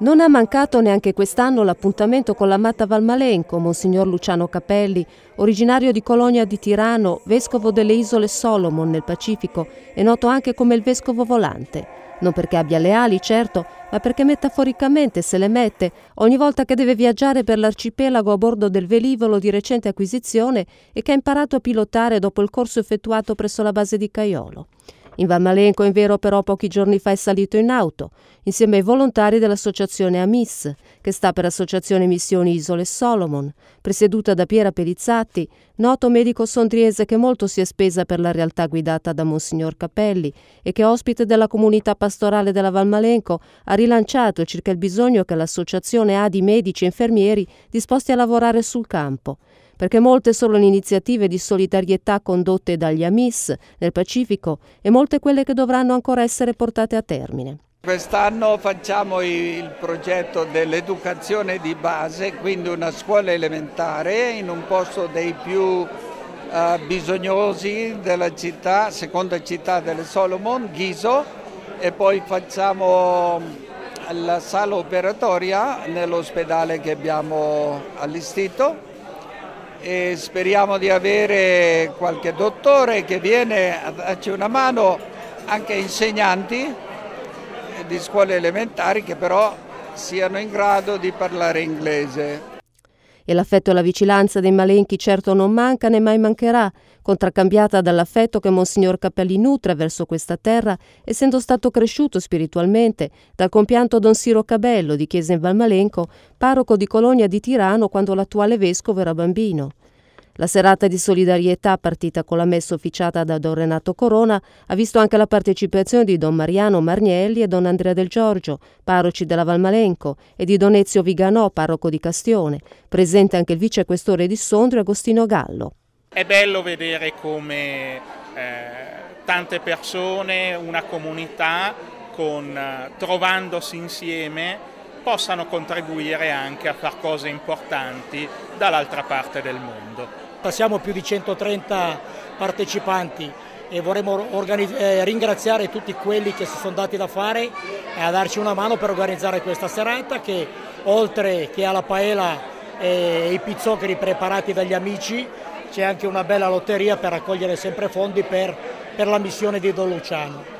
Non ha mancato neanche quest'anno l'appuntamento con l'amata Valmalenco, Monsignor Luciano Capelli, originario di Colonia di Tirano, vescovo delle isole Solomon nel Pacifico e noto anche come il vescovo volante. Non perché abbia le ali, certo, ma perché metaforicamente se le mette ogni volta che deve viaggiare per l'arcipelago a bordo del velivolo di recente acquisizione e che ha imparato a pilotare dopo il corso effettuato presso la base di Caiolo. In Valmalenco, in vero, però pochi giorni fa è salito in auto, insieme ai volontari dell'associazione AMIS, che sta per Associazione Missioni Isole Solomon, presieduta da Piera Perizzatti, noto medico sondriese che molto si è spesa per la realtà guidata da Monsignor Capelli e che ospite della comunità pastorale della Valmalenco ha rilanciato circa il bisogno che l'associazione ha di medici e infermieri disposti a lavorare sul campo perché molte sono le iniziative di solidarietà condotte dagli Amis nel Pacifico e molte quelle che dovranno ancora essere portate a termine. Quest'anno facciamo il progetto dell'educazione di base, quindi una scuola elementare in un posto dei più uh, bisognosi della città, seconda città delle Solomon, Ghiso, e poi facciamo la sala operatoria nell'ospedale che abbiamo allestito e speriamo di avere qualche dottore che viene a darci una mano, anche insegnanti di scuole elementari che però siano in grado di parlare inglese. E l'affetto e la vigilanza dei malenchi certo non manca né mai mancherà, contraccambiata dall'affetto che Monsignor Cappelli nutre verso questa terra, essendo stato cresciuto spiritualmente dal compianto Don Siro Cabello di Chiesa in Valmalenco, parroco di Colonia di Tirano quando l'attuale vescovo era bambino. La serata di solidarietà partita con la messa officiata da Don Renato Corona ha visto anche la partecipazione di Don Mariano Marnielli e Don Andrea del Giorgio, parroci della Valmalenco, e di Don Ezio Viganò, parroco di Castione, presente anche il vicequestore di Sondrio Agostino Gallo. È bello vedere come eh, tante persone, una comunità, con, eh, trovandosi insieme, possano contribuire anche a fare cose importanti dall'altra parte del mondo. Siamo più di 130 partecipanti e vorremmo organizz- eh, ringraziare tutti quelli che si sono dati da fare e a darci una mano per organizzare questa serata che oltre che alla paella e i pizzoccheri preparati dagli amici c'è anche una bella lotteria per raccogliere sempre fondi per, per la missione di Don Luciano.